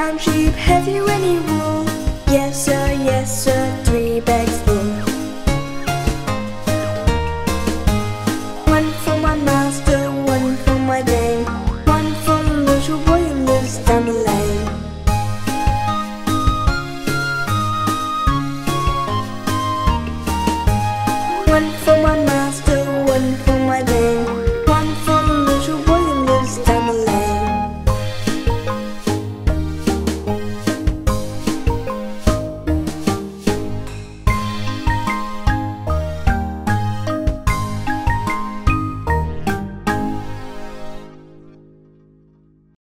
brown sheep have you any wool? Yes sir, yes sir, three bags